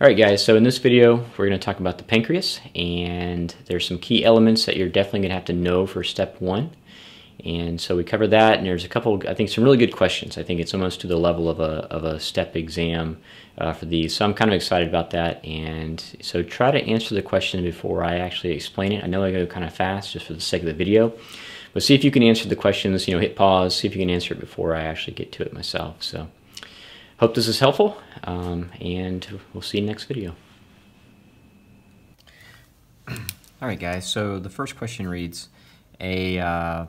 Alright guys, so in this video we're going to talk about the pancreas and there's some key elements that you're definitely going to have to know for step one. And so we cover that and there's a couple, I think some really good questions. I think it's almost to the level of a, of a step exam uh, for these. So I'm kind of excited about that and so try to answer the question before I actually explain it. I know I go kind of fast just for the sake of the video. But see if you can answer the questions, you know, hit pause, see if you can answer it before I actually get to it myself. So Hope this is helpful, um, and we'll see you next video. All right, guys. So the first question reads, a uh,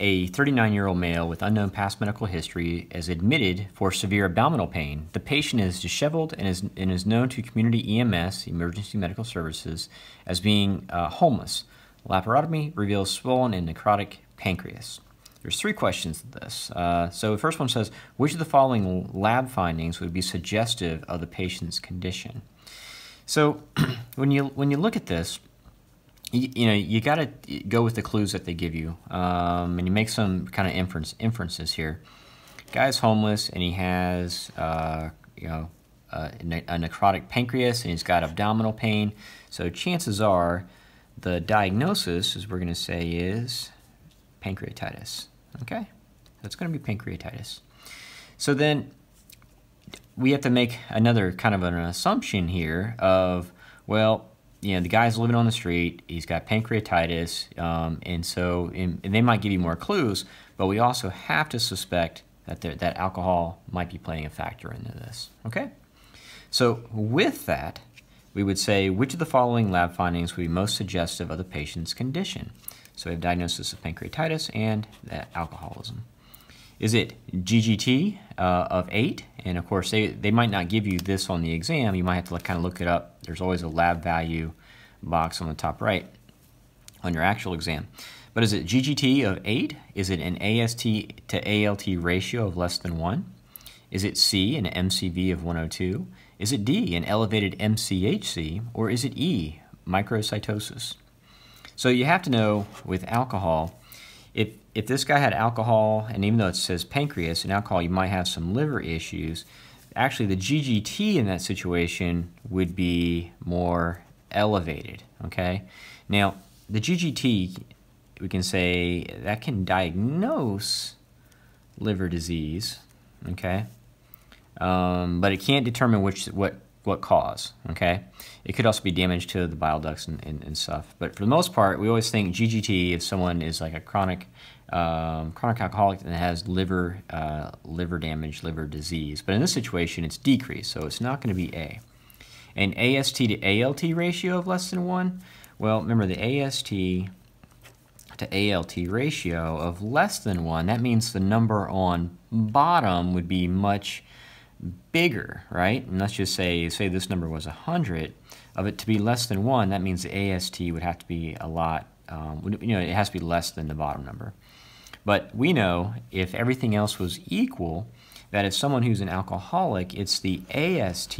a 39-year-old male with unknown past medical history is admitted for severe abdominal pain. The patient is disheveled and is, and is known to community EMS, emergency medical services, as being uh, homeless. Laparotomy reveals swollen and necrotic pancreas. There's three questions to this. Uh, so the first one says, which of the following lab findings would be suggestive of the patient's condition? So when you when you look at this, you, you know you got to go with the clues that they give you, um, and you make some kind of inference inferences here. Guy's homeless and he has uh, you know a, a necrotic pancreas and he's got abdominal pain. So chances are the diagnosis, as we're going to say, is pancreatitis. Okay, that's going to be pancreatitis. So then we have to make another kind of an assumption here of, well, you know, the guy's living on the street, he's got pancreatitis, um, and so and they might give you more clues, but we also have to suspect that, there, that alcohol might be playing a factor into this, okay? So with that, we would say, which of the following lab findings would be most suggestive of the patient's condition? So we have diagnosis of pancreatitis and alcoholism. Is it GGT uh, of 8? And of course, they, they might not give you this on the exam. You might have to kind of look it up. There's always a lab value box on the top right on your actual exam. But is it GGT of 8? Is it an AST to ALT ratio of less than 1? Is it C, an MCV of 102? Is it D, an elevated MCHC? Or is it E, microcytosis? So you have to know with alcohol, if, if this guy had alcohol, and even though it says pancreas and alcohol, you might have some liver issues, actually the GGT in that situation would be more elevated, okay? Now, the GGT, we can say that can diagnose liver disease, okay? Um, but it can't determine which what what cause, okay? It could also be damage to the bile ducts and, and, and, stuff. But for the most part, we always think GGT if someone is like a chronic um, chronic alcoholic and has liver uh, liver damage, liver disease. But in this situation, it's decreased, so it's not going to be A. An AST to ALT ratio of less than 1, well, remember the AST to ALT ratio of less than 1, that means the number on bottom would be much bigger, right? And let's just say, say this number was 100, of it to be less than 1, that means the AST would have to be a lot, um, you know, it has to be less than the bottom number. But we know if everything else was equal, that if someone who's an alcoholic, it's the AST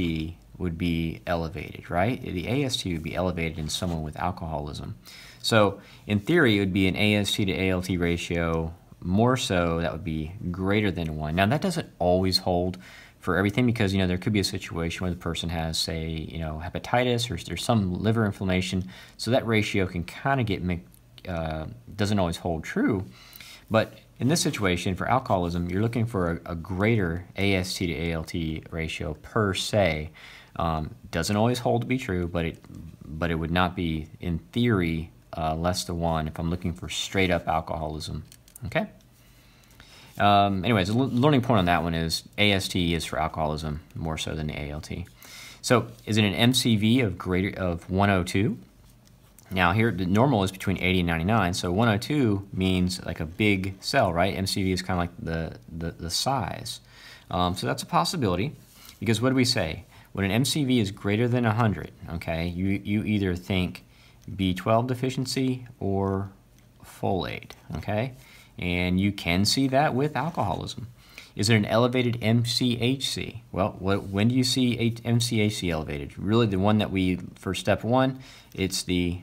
would be elevated, right? The AST would be elevated in someone with alcoholism. So in theory, it would be an AST to ALT ratio more so that would be greater than 1. Now that doesn't always hold for everything because you know there could be a situation where the person has say you know hepatitis or there's some liver inflammation. So that ratio can kind of get uh, doesn't always hold true. But in this situation for alcoholism you're looking for a, a greater AST to ALT ratio per se. Um, doesn't always hold to be true but it but it would not be in theory uh, less than one if I'm looking for straight up alcoholism. Okay um, anyways, learning point on that one is AST is for alcoholism more so than the ALT. So is it an MCV of greater of 102? Now here the normal is between 80 and 99, so 102 means like a big cell, right? MCV is kind of like the, the, the size. Um, so that's a possibility because what do we say? When an MCV is greater than 100, okay, you, you either think B12 deficiency or folate, okay? And you can see that with alcoholism. Is it an elevated MCHC? Well, what, when do you see MCHC elevated? Really, the one that we, for step one, it's the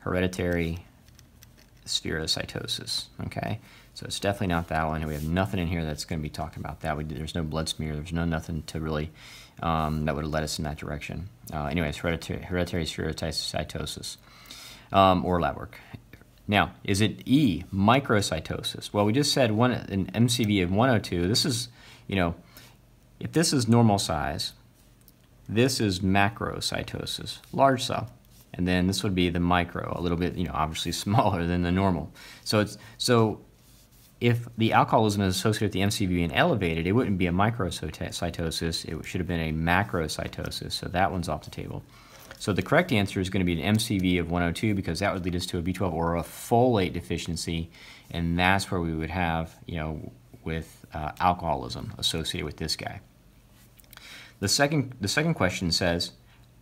hereditary spherocytosis, okay? So it's definitely not that one. We have nothing in here that's going to be talking about that. We, there's no blood smear. There's no nothing to really um, that would have led us in that direction. Uh, anyways, hereditary, hereditary spherocytosis um, or lab work. Now, is it E, microcytosis? Well, we just said one an MCV of 102. This is, you know, if this is normal size, this is macrocytosis, large cell. And then this would be the micro, a little bit, you know, obviously smaller than the normal. So it's so if the alcoholism is associated with the MCV being elevated, it wouldn't be a microcytosis, it should have been a macrocytosis, so that one's off the table. So the correct answer is going to be an MCV of 102 because that would lead us to a B12 or a folate deficiency, and that's where we would have, you know, with uh, alcoholism associated with this guy. The second, the second question says,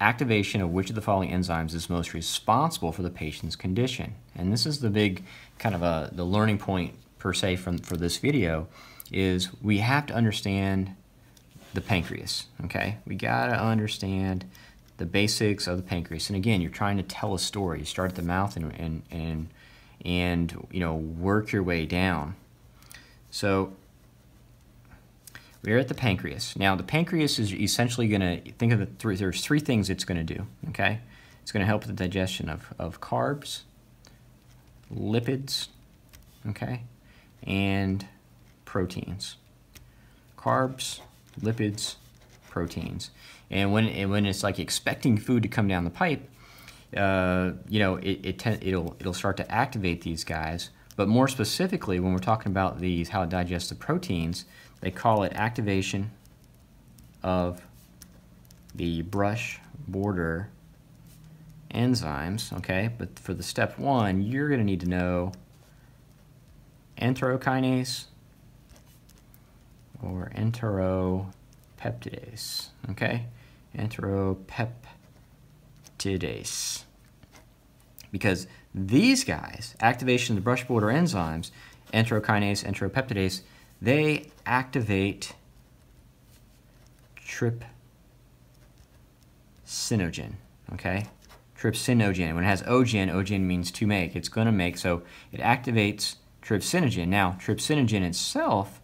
activation of which of the following enzymes is most responsible for the patient's condition? And this is the big kind of a, the learning point per se from, for this video is we have to understand the pancreas, okay? We gotta understand the basics of the pancreas. And again, you're trying to tell a story. You start at the mouth and, and, and, and you know, work your way down. So we're at the pancreas. Now, the pancreas is essentially going to, think of the three, there's three things it's going to do, okay? It's going to help with the digestion of, of carbs, lipids, okay, and proteins. Carbs, lipids, proteins. And when, and when it's like expecting food to come down the pipe, uh, you know, it, it it'll, it'll start to activate these guys. But more specifically, when we're talking about these, how it digests the proteins, they call it activation of the brush border enzymes, okay? But for the step one, you're gonna need to know enterokinase or enteropeptidase, okay? Enteropeptidase. Because these guys, activation of the brush border enzymes, enterokinase, enteropeptidase, they activate trypsinogen, okay? Trypsinogen. When it has ogen, ogen means to make. It's going to make, so it activates trypsinogen. Now, trypsinogen itself,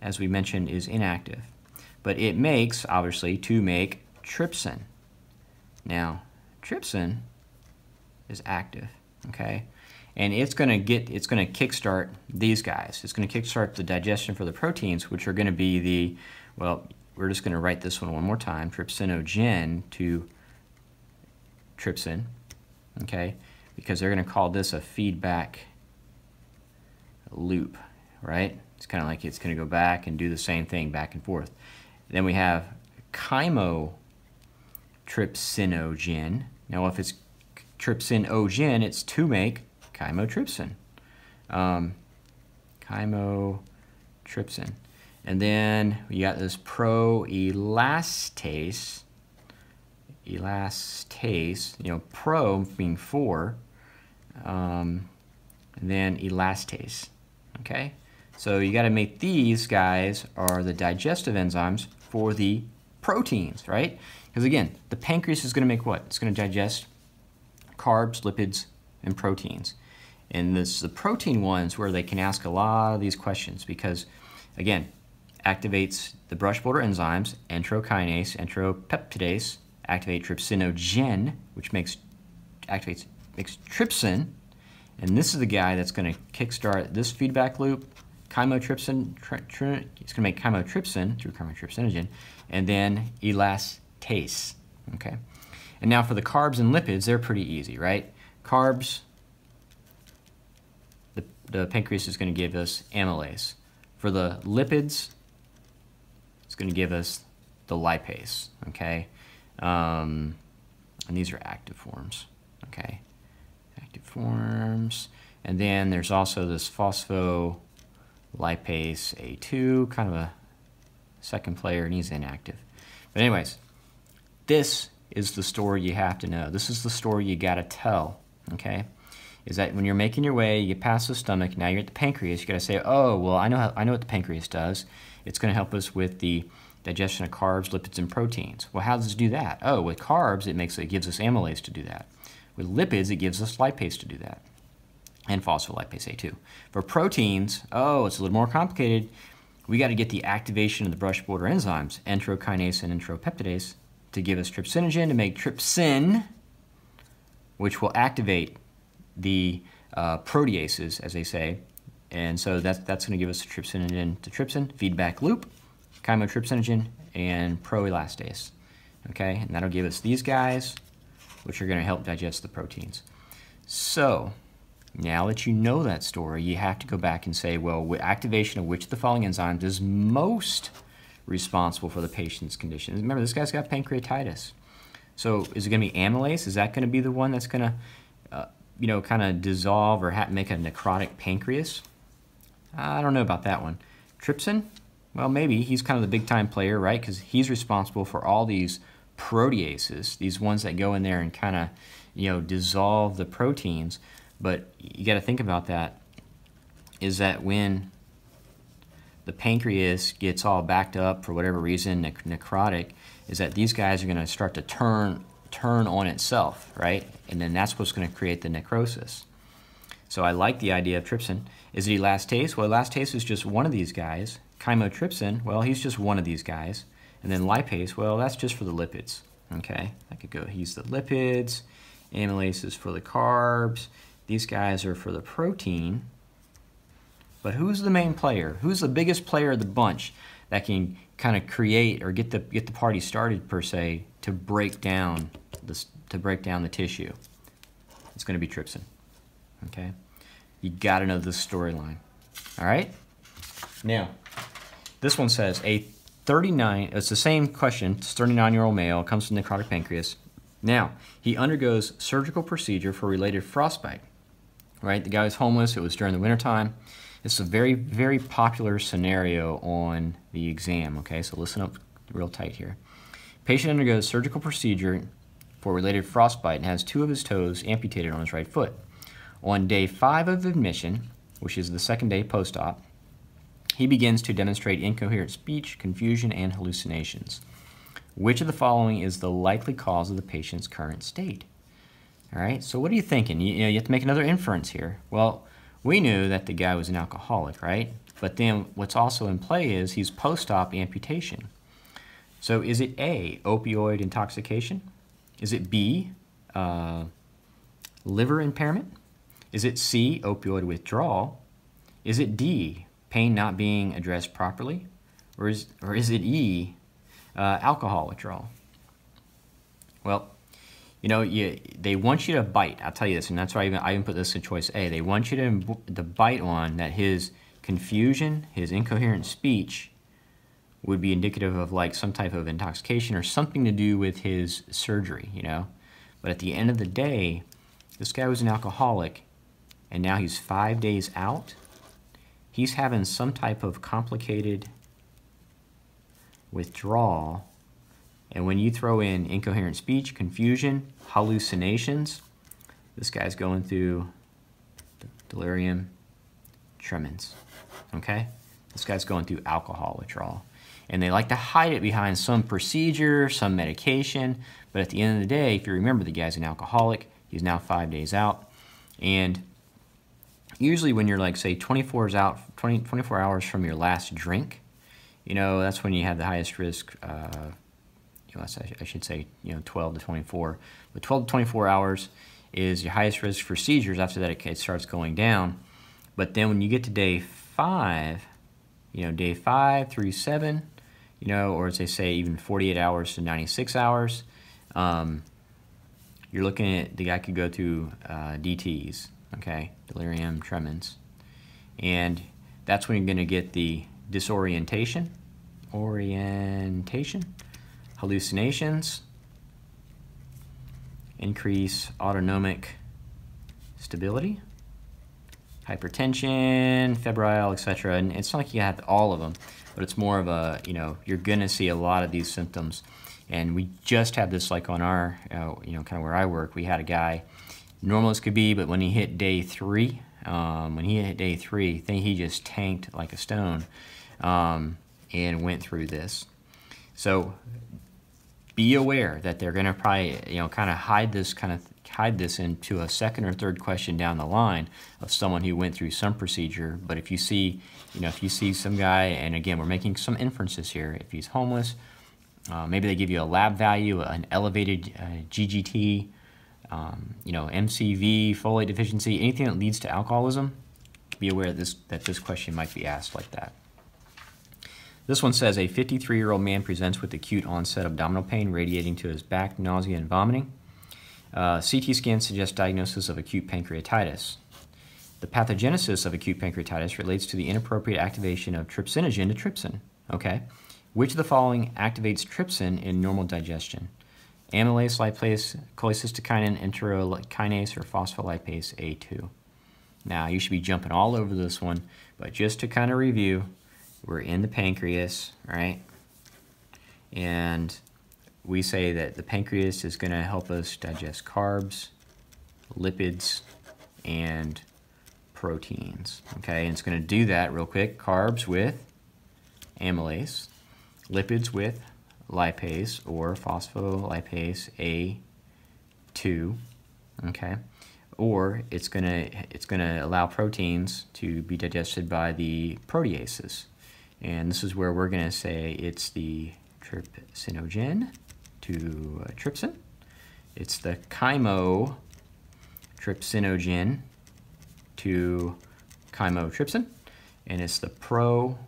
as we mentioned, is inactive. But it makes, obviously, to make trypsin. Now, trypsin is active, okay? And it's to get, it's to kickstart these guys. It's to kickstart the digestion for the proteins, which are to be the, well, we're just to write this one one more time, trypsinogen to trypsin, okay? Because they're to call this a feedback loop, right? It's kind of like it's to go back and do the same thing back and forth. Then we have chymotrypsinogen. Now, if it's trypsinogen, it's to make chymotrypsin. Um, chymotrypsin. And then we got this proelastase. Elastase, you know, pro being for, um, and then elastase. Okay? So you got to make these guys are the digestive enzymes for the proteins, right? Because again, the pancreas is going to make what? It's going to digest carbs, lipids, and proteins. And this is the protein ones where they can ask a lot of these questions because, again, activates the brush border enzymes, enterokinase, enteropeptidase, activate trypsinogen, which makes activates makes trypsin, and this is the guy that's going to kickstart this feedback loop. Chymotrypsin, it's going to make chymotrypsin through chymotrypsinogen, and then elastase. Okay, and now for the carbs and lipids, they're pretty easy, right? Carbs, the, the pancreas is going to give us amylase. For the lipids, it's going to give us the lipase, okay? Um, and these are active forms, okay? Active forms. And then there's also this phospholipase A2, kind of a second player, and he's inactive. But anyways, this is the story you have to know. This is the story you got to tell, okay? Is that when you're making your way, you past the stomach, now you're at the pancreas, you got to say, oh, well, I know, how, I know what the pancreas does. It's going to help us with the digestion of carbs, lipids, and proteins. Well, how does it do that? Oh, with carbs, it makes it gives us amylase to do that. With lipids, it gives us lipase to do that. And phospholipase A2. For proteins, oh, it's a little more complicated. We got to get the activation of the brush border enzymes, enterokinase and enteropeptidase, to give us trypsinogen to make trypsin, which will activate the uh, proteases, as they say. And so that's, that's going to give us trypsinogen to trypsin, feedback loop, chymotrypsinogen, and proelastase. Okay, and that'll give us these guys, which are going to help digest the proteins. So, now that you know that story, you have to go back and say, well, activation of which of the following enzymes is most responsible for the patient's condition? Remember, this guy's got pancreatitis. So is it going to be amylase? Is that going to be the one that's going to, uh, you know, kind of dissolve or make a necrotic pancreas? I don't know about that one. Trypsin? Well, maybe. He's kind of the big time player, right? Because he's responsible for all these proteases, these ones that go in there and kind of, you know, dissolve the proteins. But you got to think about that is that when the pancreas gets all backed up for whatever reason, nec necrotic, is that these guys are going to start to turn turn on itself, right? And then that's what's going to create the necrosis. So I like the idea of trypsin. Is it elastase? Well, elastase is just one of these guys. Chymotrypsin, well, he's just one of these guys. And then lipase, well, that's just for the lipids. Okay, I could go, he's the lipids. Amylase is for the carbs. These guys are for the protein. But who's the main player? Who's the biggest player of the bunch that can kind of create or get the get the party started per se to break down this to break down the tissue? It's going to be trypsin. Okay, you got to know this storyline. All right. Now, this one says a 39. It's the same question. It's 39 year old male comes from necrotic pancreas. Now he undergoes surgical procedure for related frostbite right? The guy was homeless. It was during the wintertime. It's a very, very popular scenario on the exam, okay? So listen up real tight here. Patient undergoes surgical procedure for related frostbite and has two of his toes amputated on his right foot. On day five of admission, which is the second day post-op, he begins to demonstrate incoherent speech, confusion, and hallucinations. Which of the following is the likely cause of the patient's current state? All right, so what are you thinking? You, you, know, you have to make another inference here. Well, we knew that the guy was an alcoholic, right? But then what's also in play is he's post-op amputation. So is it A, opioid intoxication? Is it B, uh, liver impairment? Is it C, opioid withdrawal? Is it D, pain not being addressed properly? Or is, or is it E, uh, alcohol withdrawal? Well, you know, you, they want you to bite. I'll tell you this, and that's why I even, I even put this in choice A. They want you to, to bite on that his confusion, his incoherent speech would be indicative of like some type of intoxication or something to do with his surgery, you know. But at the end of the day, this guy was an alcoholic, and now he's five days out. He's having some type of complicated withdrawal and when you throw in incoherent speech, confusion, hallucinations, this guy's going through delirium tremens. Okay? This guy's going through alcohol withdrawal. And they like to hide it behind some procedure, some medication. But at the end of the day, if you remember, the guy's an alcoholic. He's now five days out. And usually when you're like, say, 24 hours out, 20, 24 hours from your last drink, you know, that's when you have the highest risk uh, I should say, you know, 12 to 24. But 12 to 24 hours is your highest risk for seizures. After that, it starts going down. But then when you get to day five, you know, day five through seven, you know, or as they say, even 48 hours to 96 hours, um, you're looking at the guy could go through uh, DTs, okay, delirium tremens. And that's when you're going to get the disorientation, orientation, hallucinations, increase autonomic stability, hypertension, febrile, etc. And it's not like you have all of them, but it's more of a, you know, you're going to see a lot of these symptoms. And we just had this like on our, uh, you know, kind of where I work, we had a guy, normal as could be, but when he hit day three, um, when he hit day three, I think he just tanked like a stone um, and went through this. So be aware that they're going to probably, you know, kind of hide this kind of hide this into a second or third question down the line of someone who went through some procedure. But if you see, you know, if you see some guy, and again, we're making some inferences here. If he's homeless, uh, maybe they give you a lab value, an elevated uh, GGT, um, you know, MCV, folate deficiency, anything that leads to alcoholism, be aware that this, that this question might be asked like that. This one says a 53 year old man presents with acute onset abdominal pain radiating to his back, nausea, and vomiting. Uh, CT scan suggests diagnosis of acute pancreatitis. The pathogenesis of acute pancreatitis relates to the inappropriate activation of trypsinogen to trypsin. Okay, which of the following activates trypsin in normal digestion? Amylase, lipase, cholecystokinin, enterokinase, or phospholipase A2. Now, you should be jumping all over this one, but just to kind of review, we're in the pancreas, right? And we say that the pancreas is going to help us digest carbs, lipids, and proteins. Okay, and it's going to do that real quick. Carbs with amylase, lipids with lipase or phospholipase A2. Okay, or it's going to it's going to allow proteins to be digested by the proteases. And this is where we're going to say it's the trypsinogen to uh, trypsin. It's the chymotrypsinogen to chymotrypsin. And it's the pro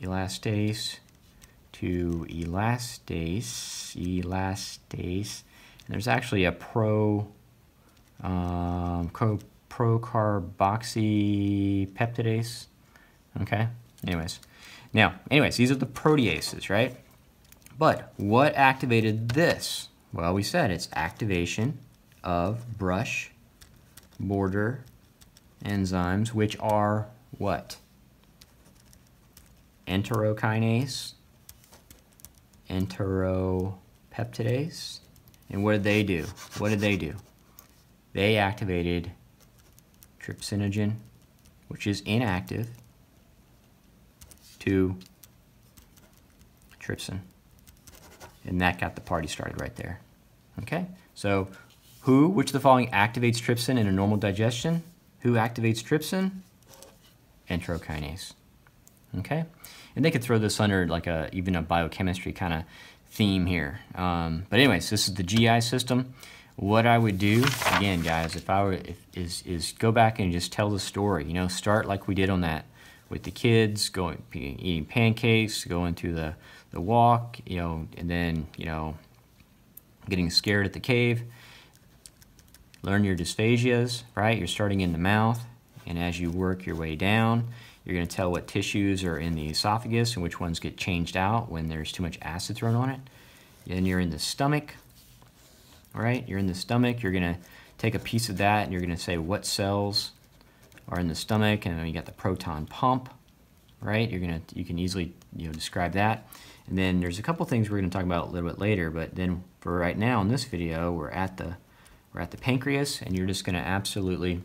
elastase to elastase, elastase. And there's actually a pro um, procarboxypeptidase. Okay, anyways. Now, anyways, these are the proteases, right? But what activated this? Well, we said it's activation of brush border enzymes, which are what? Enterokinase, enteropeptidase. And what did they do? What did they do? They activated trypsinogen, which is inactive, to trypsin. And that got the party started right there. Okay, so who, which of the following activates trypsin in a normal digestion? Who activates trypsin? Enterokinase. Okay, and they could throw this under like a even a biochemistry kind of theme here. Um, but anyways, this is the GI system. What I would do, again, guys, if I were, if, is, is go back and just tell the story. You know, start like we did on that with the kids, going eating pancakes, going to the, the walk, you know, and then, you know, getting scared at the cave. Learn your dysphagias, right? You're starting in the mouth, and as you work your way down, you're going to tell what tissues are in the esophagus and which ones get changed out when there's too much acid thrown on it. Then you're in the stomach, right? You're in the stomach. You're going to take a piece of that and you're going to say what cells are in the stomach, and then you got the proton pump, right? You're gonna you can easily you know describe that. And then there's a couple things we're gonna talk about a little bit later, but then for right now in this video, we're at the we're at the pancreas, and you're just gonna absolutely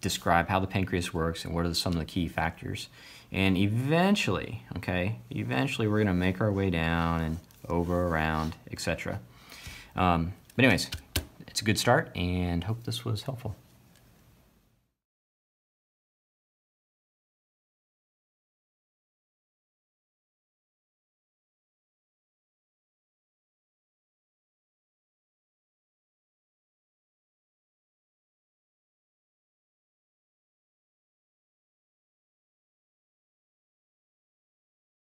describe how the pancreas works and what are some of the key factors. And eventually, okay, eventually we're gonna make our way down and over, around, etc. Um, but anyways, it's a good start, and hope this was helpful.